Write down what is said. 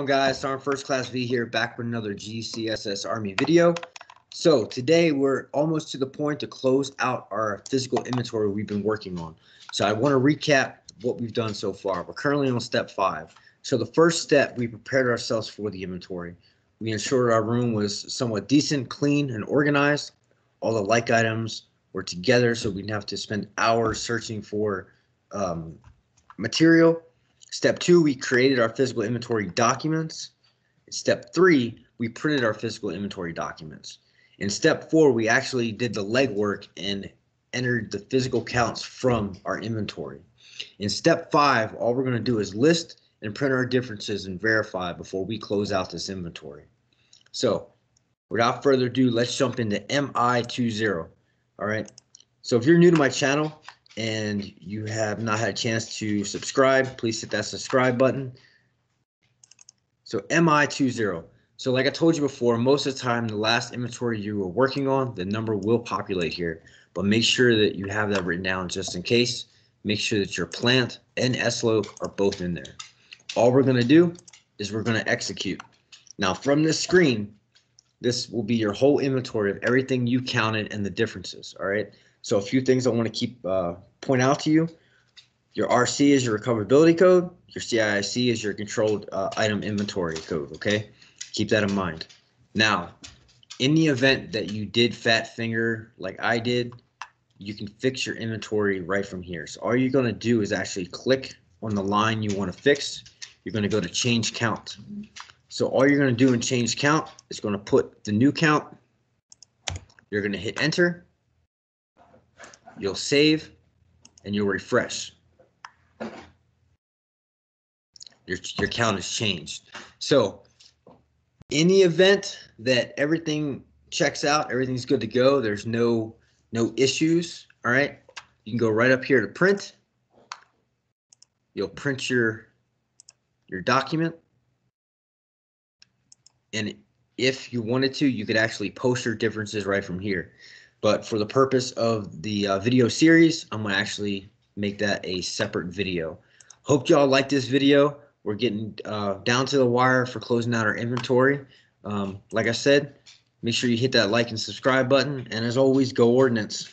on guys? Sergeant First Class V here back with another GCSS Army video. So today we're almost to the point to close out our physical inventory we've been working on. So I want to recap what we've done so far. We're currently on step five. So the first step, we prepared ourselves for the inventory. We ensured our room was somewhat decent, clean, and organized. All the like items were together so we didn't have to spend hours searching for um, material Step two, we created our physical inventory documents. Step three, we printed our physical inventory documents. In step four, we actually did the legwork and entered the physical counts from our inventory. In step five, all we're going to do is list and print our differences and verify before we close out this inventory. So without further ado, let's jump into MI20. All right. So if you're new to my channel, and you have not had a chance to subscribe, please hit that subscribe button. So MI20. So like I told you before, most of the time, the last inventory you were working on, the number will populate here. But make sure that you have that written down just in case. Make sure that your plant and SLOC are both in there. All we're to do is we're to execute. Now from this screen, this will be your whole inventory of everything you counted and the differences. All right. So a few things I want to keep uh, point out to you. Your RC is your recoverability code. Your CIIC is your controlled uh, item inventory code. Okay, keep that in mind. Now, in the event that you did fat finger like I did, you can fix your inventory right from here. So all you're going to do is actually click on the line you want to fix. You're going to go to change count. So all you're going to do in change count is going to put the new count. You're going to hit enter you'll save, and you'll refresh. Your, your count has changed. So in the event that everything checks out, everything's good to go, there's no no issues, all right? You can go right up here to print. You'll print your your document. And if you wanted to, you could actually post your differences right from here. But for the purpose of the uh, video series, I'm going to actually make that a separate video. Hope y'all like this video. We're getting uh, down to the wire for closing out our inventory. Um, like I said, make sure you hit that like and subscribe button. And as always, go Ordnance.